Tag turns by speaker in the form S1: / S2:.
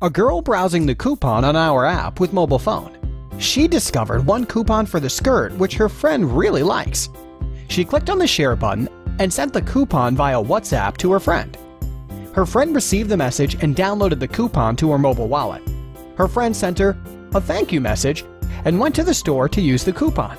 S1: A girl browsing the coupon on our app with mobile phone. She discovered one coupon for the skirt which her friend really likes. She clicked on the share button and sent the coupon via WhatsApp to her friend. Her friend received the message and downloaded the coupon to her mobile wallet. Her friend sent her a thank you message and went to the store to use the coupon.